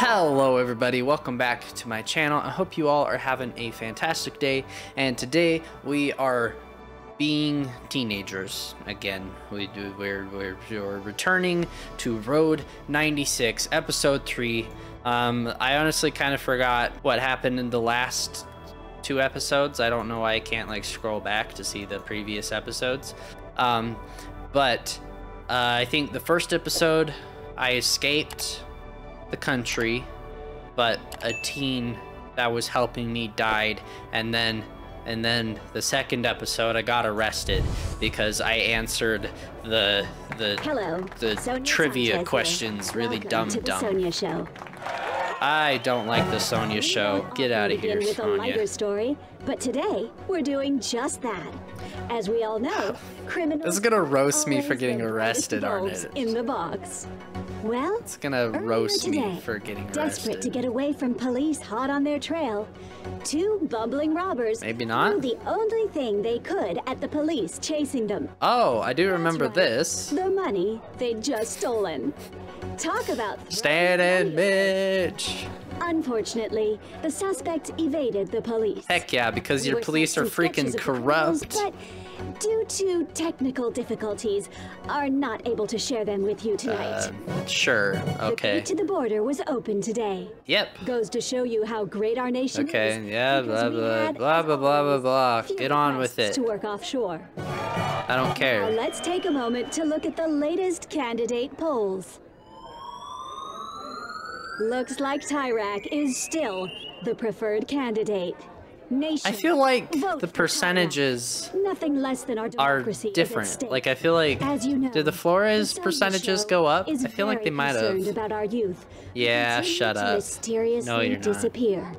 Hello everybody, welcome back to my channel. I hope you all are having a fantastic day and today we are being teenagers again. We do we're we're, we're returning to Road 96 episode 3. Um I honestly kind of forgot what happened in the last two episodes. I don't know why I can't like scroll back to see the previous episodes. Um but uh, I think the first episode I escaped the country, but a teen that was helping me died, and then and then the second episode I got arrested because I answered the the Hello. the Sonya trivia Sanchez questions here. really Welcome dumb to the dumb. Sonya Show. I don't like the Sonya show. Get out of We here, begin with a lighter story, but today we're doing just that. As we all know, criminals. This is gonna roast me for getting arrested, aren't it? In the box. Well, It's gonna roast today, me for getting arrested. Desperate to get away from police hot on their trail, two bumbling robbers Maybe not. the only thing they could at the police chasing them. Oh, I do remember right. this. The money they'd just stolen. Talk about Stand money bitch. Unfortunately, the suspect evaded the police. Heck yeah, because your police are sent to sketches freaking of the criminals, corrupt. Due to technical difficulties, are not able to share them with you tonight. Uh, sure. The Okay. gate to the border was open today. Yep. Goes to show you how great our nation is. Okay. Yeah. Blah blah blah blah blah blah blah. Get on with it. To work offshore. I don't care. Now care. let's take a moment to look at the latest candidate polls. Looks like Tyrak is still the preferred candidate. Nation, I feel like the percentages Nothing less than our are democracy is at different. Like I feel like As you know, did the Florres the percentages go up? I feel like they might have. about our youth. Yeah, shut up. No, you're not. disappear.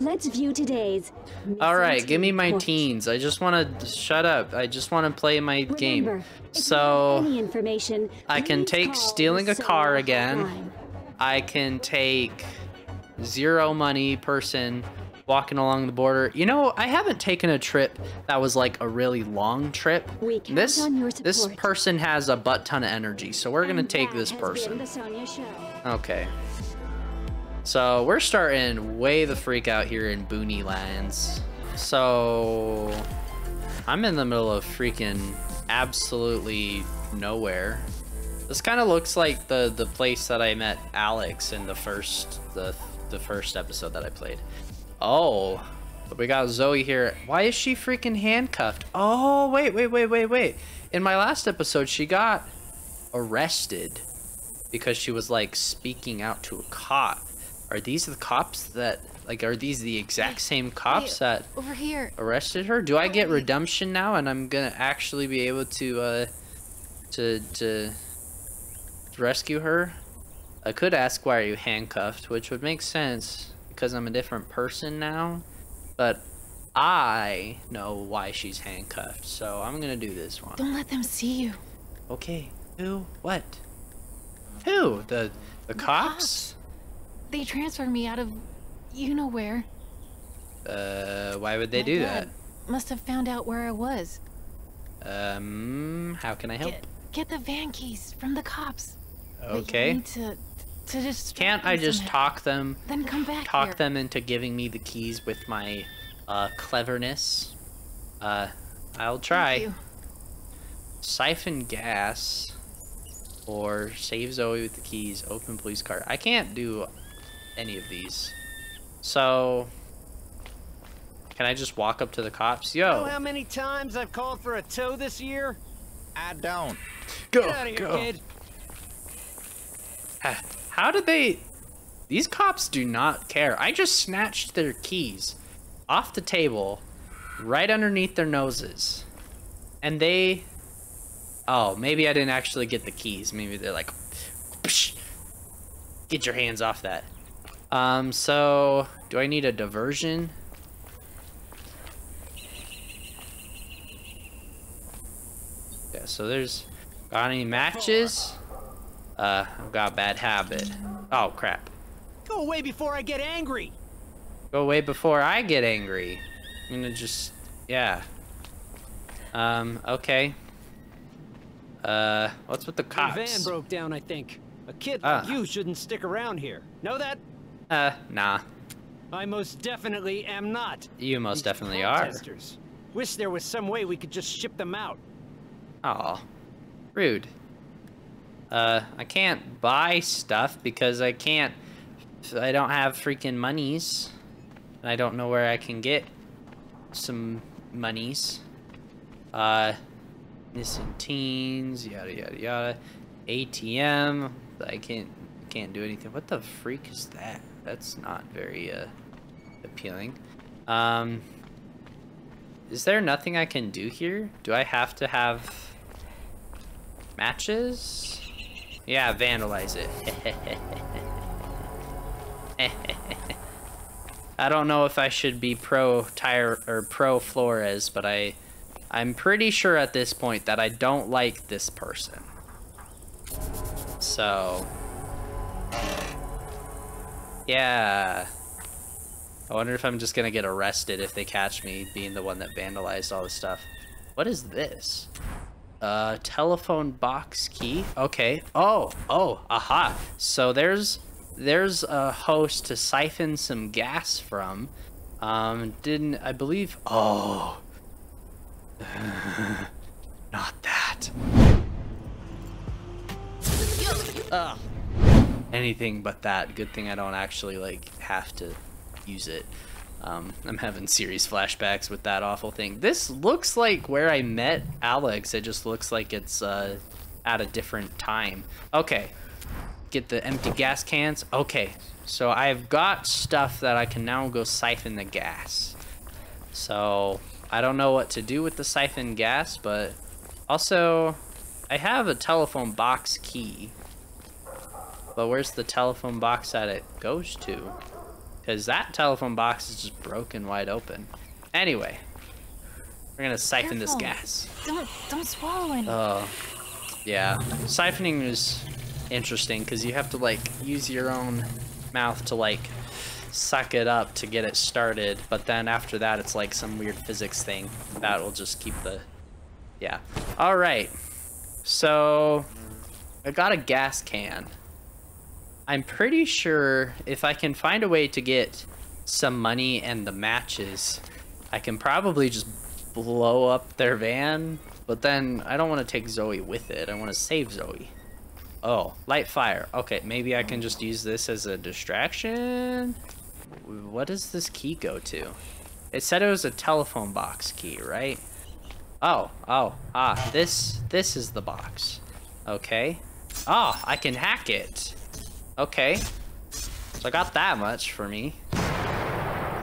Let's view today's. All right, give me my report. teens. I just want to shut up. I just want to play my game. Remember, you So information, I can take stealing a car again. hotline. I can take zero money person walking along the border. You know, I haven't taken a trip that was like a really long trip. This on your this person has a butt ton of energy, so we're gonna And take this person. the Sonya Show. Okay. So we're starting way the freak out here in Booney Lands. So I'm in the middle of freaking absolutely nowhere. This kind of looks like the the place that I met Alex in the first the the first episode that I played. Oh, but we got Zoe here. Why is she freaking handcuffed? Oh, wait, wait, wait, wait, wait. In my last episode, she got arrested because she was like speaking out to a cop. Are these the cops that like are these the exact same cops Hey, that over here. arrested her? Do I get redemption now and I'm gonna actually be able to uh to to rescue her? I could ask why are you handcuffed, which would make sense because I'm a different person now. But I know why she's handcuffed, so I'm gonna do this one. Don't let them see you. Okay. Who? What? Who? The the cops? cops. They transferred me out of you know where. Uh, why would they My do that? Must have found out where I was. Um, how can I help? Get, get the van keys from the cops. But you Okay. need to to just Can't I just talk them, Then come back talk here. them into giving me the keys with my uh cleverness? Uh, I'll try. Thank you. Siphon gas, or save Zoe with the keys. Open police car. I can't do any of these. So, can I just walk up to the cops? Know Yo, how many times I've called for a tow this year? I don't. go, Get out of here, go. kid. How did they? These cops do not care. I just snatched their keys off the table, right underneath their noses, and they. Oh, maybe I didn't actually get the keys. Maybe they're like, Psh, get your hands off that. Um. So, do I need a diversion? Yeah. So there's. Got any matches? Uh, I've got a bad habit. Oh, crap. Go away before I get angry. Go away before I get angry. I'm gonna just, yeah. Um, okay. Uh, what's with the Your cops? van broke down, I think. A kid Ah. like you shouldn't stick around here. Know that? Uh, nah. I most definitely am not. You most These definitely are. protesters. Wish there was some way we could just ship them out. Aw. Rude. Uh, I can't buy stuff because I can't... I don't have freaking monies. I don't know where I can get some monies. Uh, missing teens, yada yada yada. ATM, I can't can't do anything. What the freak is that? That's not very uh appealing. Um, is there nothing I can do here? Do I have to have matches? Yeah, vandalize it. I don't know if I should be pro tire or pro Florres, but I I'm pretty sure at this point that I don't like this person. So yeah. I wonder if I'm just gonna get arrested if they catch me being the one that vandalized all this stuff. What is this? Uh, telephone box key. Okay. Oh, oh, aha. So there's there's a host to siphon some gas from. Um, didn't I believe? Oh, not that. Anything but that. Good thing I don't actually like have to use it. Um, I'm having serious flashbacks with that awful thing. This looks like where I met Alex. It just looks like it's uh, at a different time. Okay, get the empty gas cans. Okay, so I've got stuff that I can now go siphon the gas. So I don't know what to do with the siphon gas, but also I have a telephone box key. But where's the telephone box that it goes to? Because that telephone box is just broken wide open. Anyway, we're gonna siphon this gas. Don't don't swallow any. Oh, yeah. Siphoning is interesting because you have to like use your own mouth to like suck it up to get it started, but then after that it's like some weird physics thing that will just keep the. Yeah. All right. So I got a gas can. I'm pretty sure if I can find a way to get some money and the matches, I can probably just blow up their van. But then I don't want to take Zoe with it. I want to save Zoe. Oh, light fire. Okay, maybe I can just use this as a distraction. What does this key go to? It said it was a telephone box key, right? Oh, oh, ah, this, this is the box. Okay. Oh, I can hack it. Okay. So I got that much for me.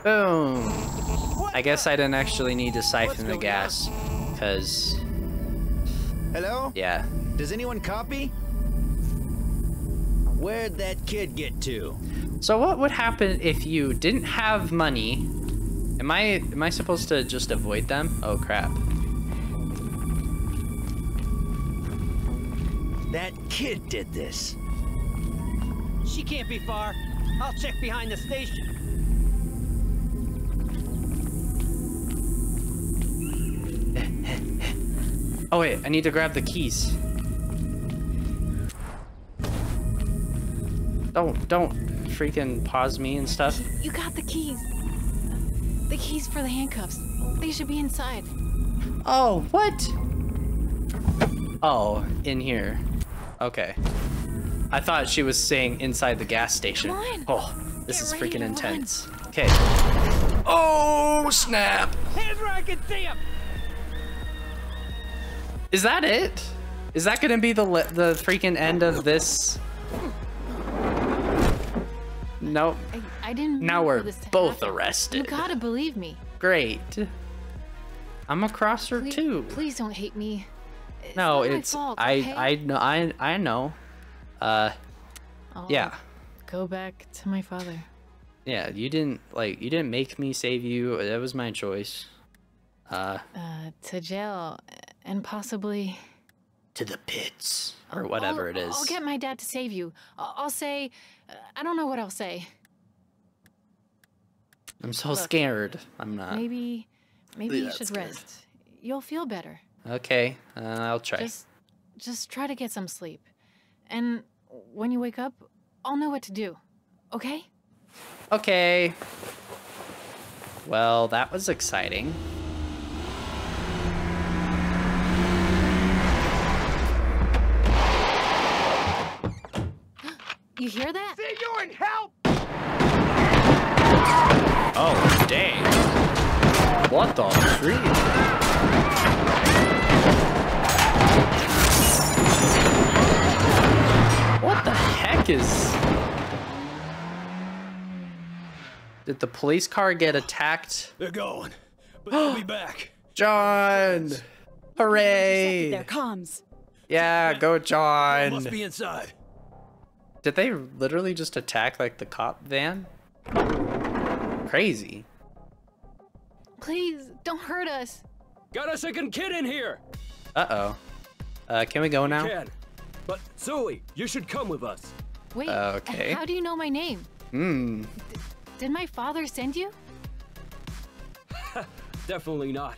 Boom. I guess I didn't actually need to siphon the gas. Because, Hello? yeah. Does anyone copy? Where'd that kid get to? So what would happen if you didn't have money? Am I am I supposed to just avoid them? Oh crap. That kid did this. She can't be far. I'll check behind the station. Oh wait, I need to grab the keys. Don't don't freaking pause me and stuff. You got the keys. The keys for the handcuffs. They should be inside. Oh, what? Oh, in here. Okay. I thought she was saying inside the gas station. Oh, this Get is freaking to run. intense. Okay. Oh, snap. Hands where I can see him! Is that it? Is that gonna be the the freaking end of this? Nope. I, I didn't. Now we're both happen. arrested. You gotta believe me. Great. I'm a crosser Please, too. please don't hate me. It's no, it's fault, I okay? I know I I know. Uh, I'll yeah, Go back to my father. yeah. You didn't like you didn't make me save you. That was my choice. Uh, Uh, to jail, and possibly. to the pits or whatever I'll, it is. I'll get my dad to save you. I'll, I'll say. Uh, I don't know what I'll say. I'm so Look, scared. I'm not. Maybe. Maybe Yeah, you should scared. rest. You'll feel better. Okay, uh, I'll try. Just, just try to get some sleep, and when you wake up, I'll know what to do. Okay? Okay. Well, that was exciting. You hear that? Senor, help! Oh, dang. What the freak? Is... Did the police car get attacked? They're going, but they'll be back. John! Hooray! Their comms. Yeah, go John. Must John! be inside. Did they literally just attack like the cop van? Crazy. Please, don't hurt us. Got a second kid in here. Uh-oh. Uh, can we go now? Can. But Zoe, you should come with us. Wait. Okay. How do you know my name? Hmm. Did my father send you? Definitely not.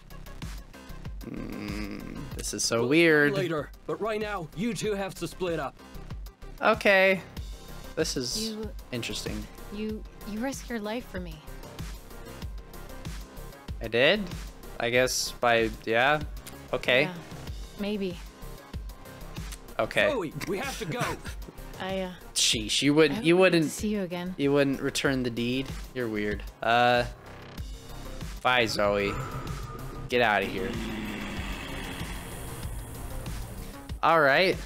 This is so weird. Later. But right now, you two have to split up. Okay. This is You- interesting. You you risk your life for me. I did? I guess by, yeah? Okay. Yeah, maybe. Okay. Zoe, we have to go. I uh. Sheesh, you wouldn't, you I get to wouldn't, see you again. you wouldn't return the deed? You're weird. Uh, bye Zoe. Get out of here. Alright.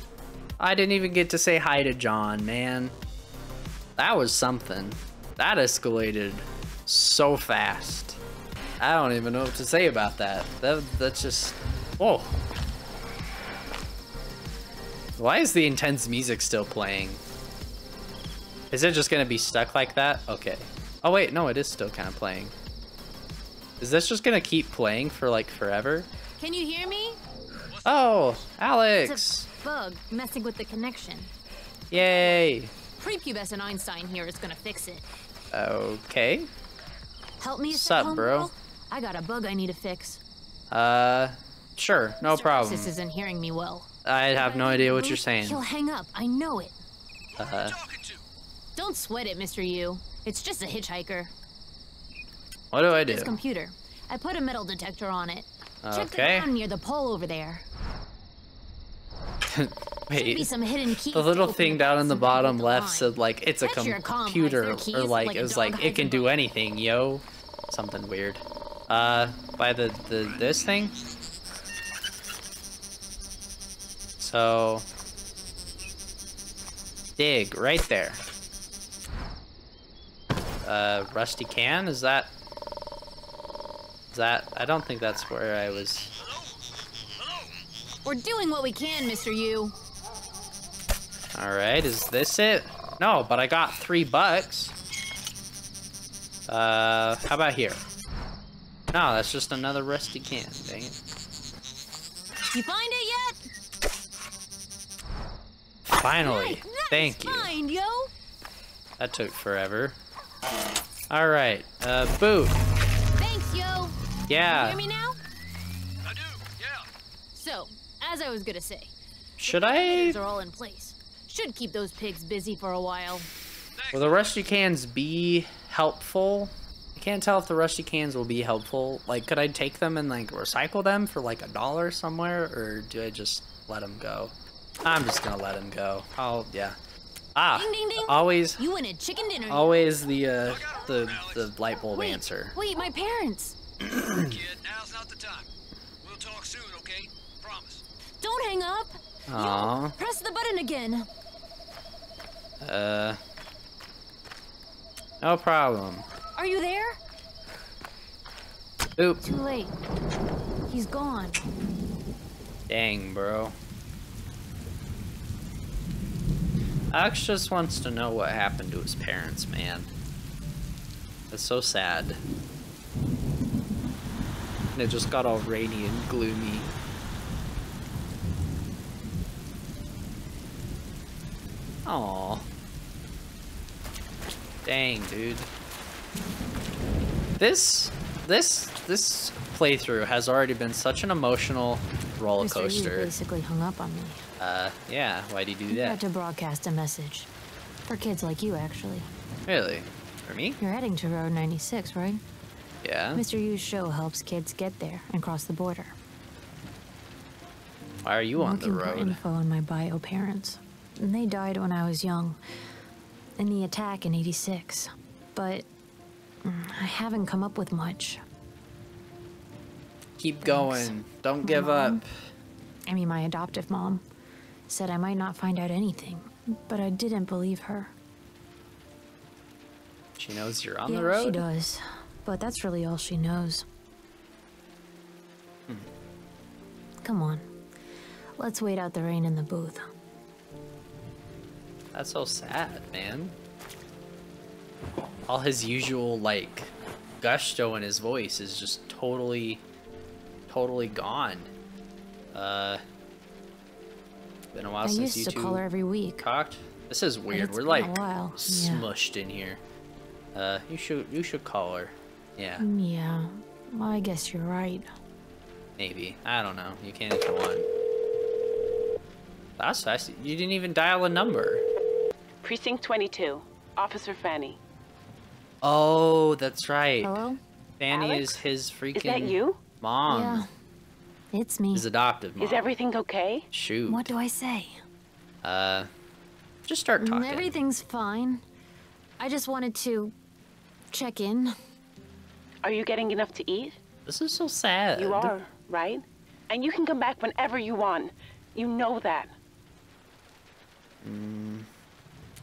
I didn't even get to say hi to John, man. That was something. That escalated so fast. I don't even know what to say about that. That that's just whoa. Why is the intense music still playing? Is it just gonna be stuck like that? Okay. Oh wait, no, it is still kind of playing. Is this just gonna keep playing for like forever? Can you hear me? Oh, It's Alex! a bug messing with the connection. Yay! Prepubescent and Einstein here is gonna fix it. Okay. Help me, a Sup, sec, bro? I got a bug I need to fix. Uh, sure, no problem. This isn't hearing me well. I have no idea what you're saying. He'll hang up. I know it. Uh, Don't sweat it, Mr. Yu. It's just a hitchhiker. what do I do? This computer. I put a metal detector on it. Okay. Check the Okay. ground near the pole over there. Should be Wait, some hidden keys. the little thing the down in the bottom left said like it's a Bet your comm hides computer their or like like it was like it can do anything, yo. Something weird. Uh, by the the this thing. So dig right there. Uh, rusty can is that? Is that? I don't think that's where I was. We're doing what we can, Mr. Yu. All right, is this it? No, but I got three bucks. Uh, how about here? No, that's just another rusty can. Dang it. You find it yet? Finally, Nice, thank you. Find, yo. That took forever. All right, uh, boot. Thanks, yo. Yeah. Hear me now? I do, yeah. So, as I was gonna say, Should these I? are all in place. Should keep those pigs busy for a while. Will the rusty cans be helpful? I can't tell if the rusty cans will be helpful. Like, could I take them and like recycle them for like a dollar somewhere, or do I just let them go? I'm just gonna let him go. I'll yeah. Ah, Ding, ding, ding. always, You wanted chicken dinner. always the uh, the the light bulb wait, answer. Wait, my parents. Kid, now's not the time. We'll talk soon, okay? Promise. Don't hang up. Aw, Press the button again. uh, no problem. Are you there? Oop, Too late. He's gone. dang, bro. Alex just wants to know what happened to his parents, man. That's so sad. And it just got all rainy and gloomy. Aw. Dang, dude. This, this, this playthrough has already been such an emotional roller Mr. Yu coaster. basically hung up on me. Uh, yeah, why'd he do He had to broadcast a message. For kids like you, actually. Really? For me? You're heading to Road 96, right? Yeah. Mr. Yu's show helps kids get there and cross the border. Why are you on the Looking for road? info on my bio parents. And they died when I was young, in the attack in '86. But mm, I haven't come up with much. Keep Thanks. going. Don't give Mom. up. I mean, my adoptive mom said I might not find out anything, but I didn't believe her. She knows you're on yeah, the road. she does, but that's really all she knows. Hmm. Come on, let's wait out the rain in the booth. That's so sad, man. All his usual like gusto in his voice is just totally, totally gone. Uh, been a while I since used you to two call her every week. talked. This is weird. it's We're been like a while, yeah. smushed in here. Uh, you should you should call her. Yeah, Yeah, well, I guess you're right. maybe. I don't know. You can if you want. That's fast. You didn't even dial a number. Precinct 22, Officer Fanny. Oh, that's right. Hello? Fanny Alex? is his freaking Is that you? Mom. Yeah, it's me. His adoptive mom. Is everything okay? Shoot. What do I say? Uh, just start Mm, talking. Everything's fine. I just wanted to check in. Are you getting enough to eat? This is so sad. You are, right? And you can come back whenever you want. You know that.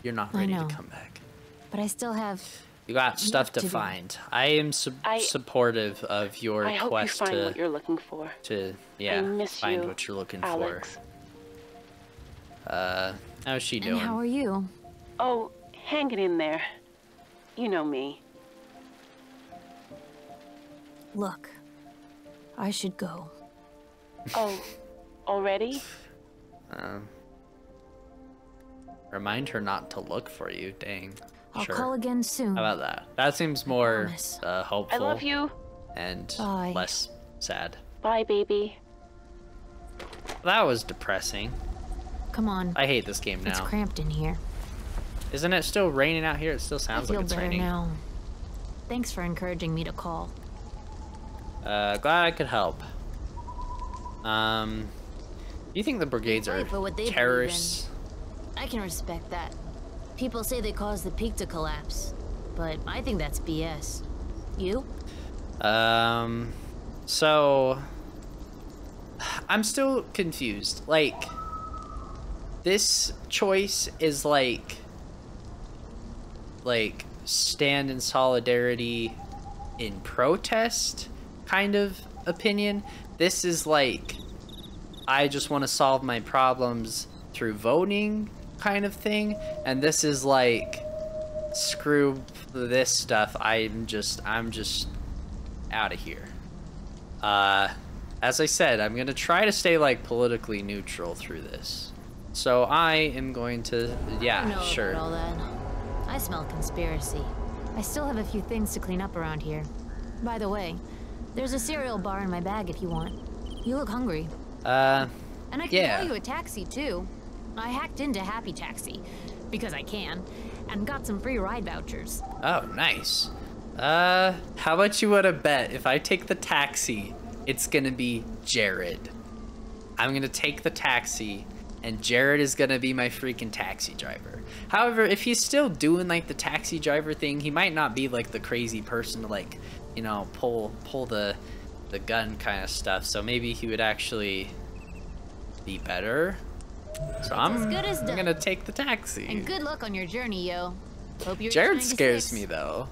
You're not ready to come back. But I still have. You got stuff to to do. find. I am su- I- supportive of your I hope you find to what you're looking for. to yeah miss find you, what you're looking Alex. for. Uh, how's she doing? And doing? how are you? Oh, hanging in there. You know me. Look, I should go. Oh, already? Um, remind her not to look for you. Dang. I'll sure. call again soon. How about that? That seems more uh, hopeful I love you. and Bye. less sad. Bye, baby. That was depressing. Come on. I hate this game now. It's cramped in here. Isn't it still raining out here? It still I sounds feel like it's better raining. now. Thanks for encouraging me to call. Uh, glad I could help. Um, you think the brigades are fight for what they believe in. terrorists? I can respect that. People say they caused the peak to collapse, but I think that's BS. You? Um, so I'm still confused. Like, this choice is like, like stand in solidarity in protest kind of opinion. This is like, I just want to solve my problems through voting kind of thing, and this is like, screw this stuff. I'm just, I'm just out of here. Uh, as I said, I'm gonna try to stay like politically neutral through this. So I am going to, yeah, know sure. I smell conspiracy. I still have a few things to clean up around here. By the way, there's a cereal bar in my bag if you want. You look hungry. Uh, And I can Yeah. call you a taxi too. I hacked into Happy Taxi because I can, and got some free ride vouchers. oh, nice. Uh, how about you want to bet if I take the taxi, it's gonna be Jarod. I'm gonna take the taxi, and Jarod is gonna be my freaking taxi driver. However, if he's still doing like the taxi driver thing, he might not be like the crazy person to like, you know, pull pull the the gun kind of stuff. So maybe he would actually be better. So I'm, as good as I'm gonna take the taxi. And good luck on your journey, yo. Hope you're Jarod scares me though.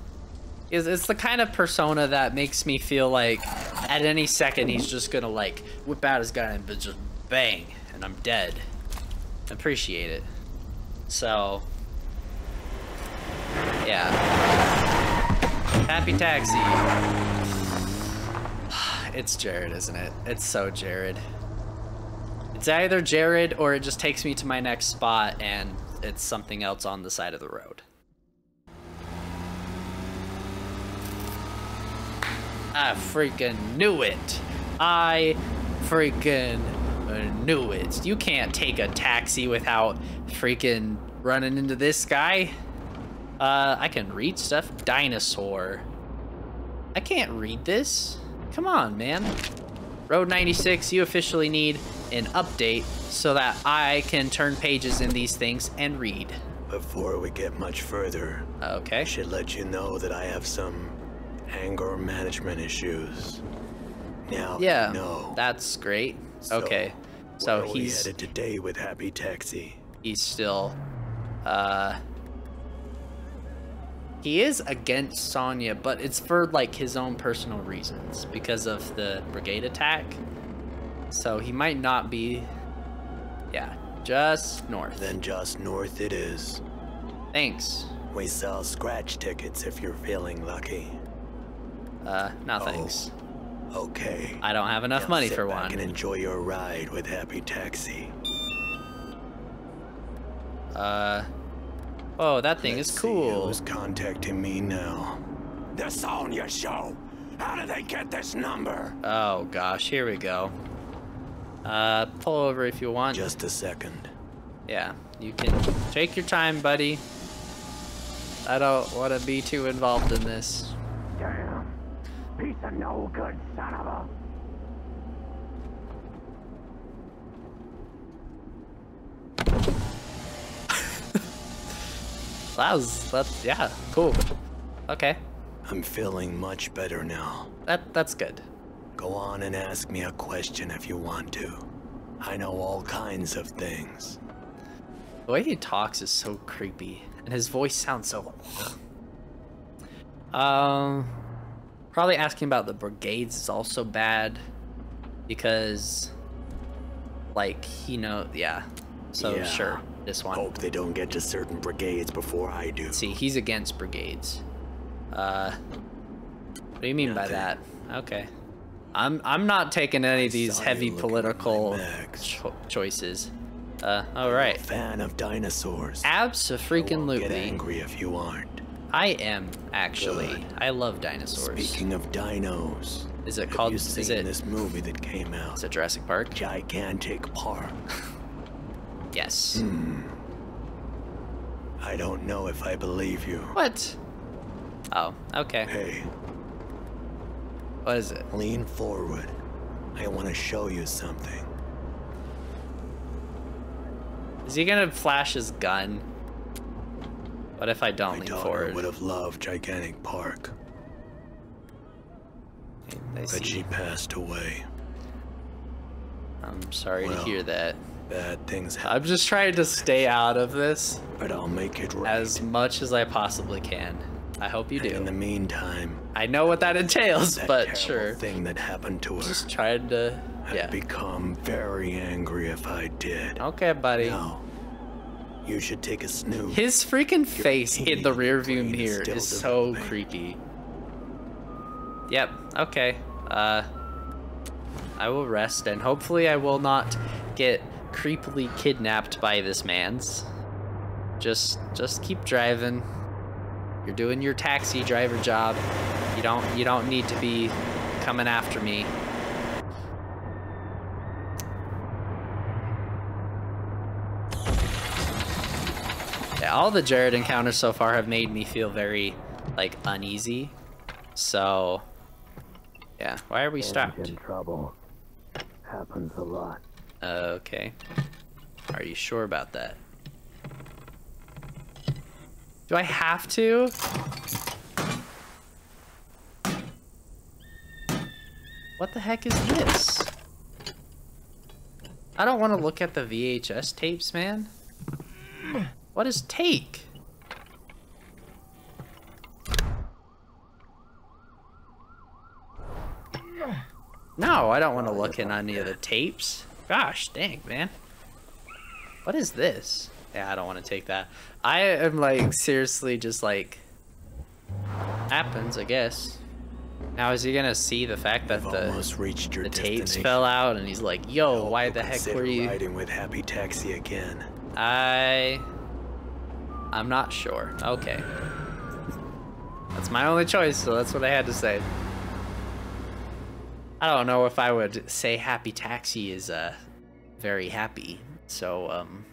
Is it's the kind of persona that makes me feel like at any second he's just gonna like whip out his gun and just bang and I'm dead. Appreciate it. So yeah. Happy taxi. It's Jarod, isn't it? It's so Jarod. It's either Jarod or it just takes me to my next spot and it's something else on the side of the road. I freaking knew it. I freaking knew it. You can't take a taxi without freaking running into this guy. Uh, I can read stuff. Dinosaur. I can't read this. Come on, man. Road 96, you officially need an update so that I can turn pages in these things and read. Before we get much further, Okay. I should let you know that I have some anger management issues. Now, Yeah, no. that's great. Okay, so are we he's headed today with Happy Taxi. he's still, uh, he is against Sonya, but it's for like his own personal reasons because of the brigade attack. So he might not be. Yeah, just north. Then just north it is. Thanks. We sell scratch tickets if you're feeling lucky. Uh, no Oh. thanks. Okay. I don't have enough Now money for one. and enjoy your ride with Happy Taxi. Uh, oh, that thing Let's is see cool. Who's contacting me now? The Sonya Show. How did they get this number? Oh gosh, here we go. Uh, pull over if you want. Just a second. Yeah, you can take your time, buddy. I don't want to be too involved in this. Damn. Piece of no good son of a. That was that's yeah, cool. Okay, I'm feeling much better now. that that's good. Go on and ask me a question if you want to. I know all kinds of things. The way he talks is so creepy, and his voice sounds so. Um, probably asking about the brigades is also bad, because, like he know, yeah. So Yeah. sure, this one. Hope they don't get to certain brigades before I do. See, he's against brigades. Uh, what do you mean by that? Okay. I'm I'm not taking any of these heavy you looking at my political cho- choices. Uh, all right. Fan of dinosaurs. Abs I won't freaking Get angry if you aren't. I am actually. Good. I love dinosaurs. Speaking of dinos, is it called? Is it? this movie that came out? Is it Jurassic Park? Gigantic Park. Yes. Hmm. I don't know if I believe you. What? Oh, okay. Hey, What is it? lean forward. I want to show you something. Is he gonna flash his gun? What if I don't My lean daughter forward? would have loved Gigantic Park, I but see. she passed away. I'm sorry to hear that. Bad things happen, I'm just trying to stay out of this but I'll make it right. as much as I possibly can. I hope you And in the meantime, I know what that entails, that but sure. thing that happened to her, Just trying to. I'd become very angry if I did. Okay, buddy. No. You should take a snooze. His freaking face in the teeny rear view brain is mirror still is so creepy. Yep, okay. Uh I will rest and hopefully I will not get creepily kidnapped by this man's. Just just keep driving. You're doing your taxi driver job. You don't you don't need to be coming after me. Yeah, all the Jarod encounters so far have made me feel very, like, uneasy. So, yeah. Why are we stopped? trouble. Happens a lot. Okay. Are you sure about that? Do I have to? What the heck is this? I don't want to look at the VHS tapes, man. What is take? No, I don't want to look in any of the tapes. Gosh, dang, man. What is this? Yeah, I don't want to take that. I am like seriously just like happens, I guess. Now is he gonna see the fact that You've the your the tapes fell out and he's like, "Yo, Hope why the heck were you?" riding with Happy Taxi again? I I'm not sure. Okay. That's my only choice, so that's what I had to say. I don't know if I would say Happy Taxi is uh very happy. So um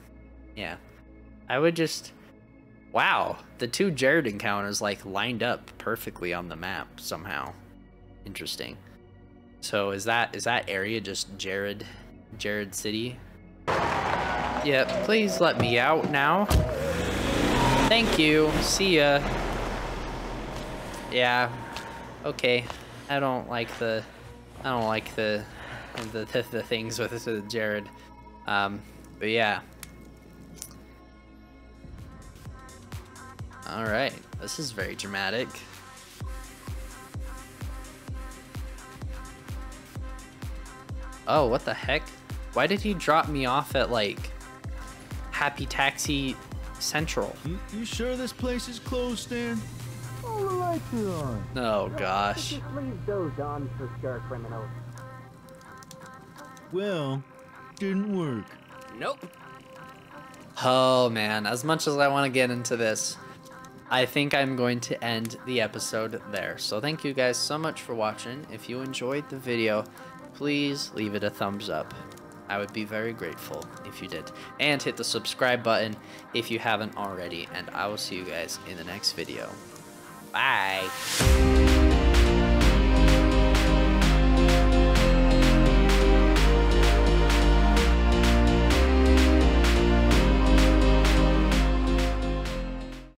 yeah. I would just Wow, the two Jarod encounters like lined up perfectly on the map somehow. Interesting. So is that is that area just Jarod Jarod City? Yep. please let me out now. Thank you. See ya. Yeah. Okay. I don't like the I don't like the the the, things with, with Jarod. Um but yeah. All right. This is very dramatic. Oh, what the heck? Why did he drop me off at like Happy Taxi Central? You, you sure this place is closed, Stan? All the lights are on. Oh gosh. Leave those on for scare criminals. Well, didn't work. Nope. Oh man, as much as I want to get into this, I think I'm going to end the episode there. So thank you guys so much for watching. If you enjoyed the video, please leave it a thumbs up. I would be very grateful if you did. And hit the subscribe button if you haven't already. And I will see you guys in the next video. Bye.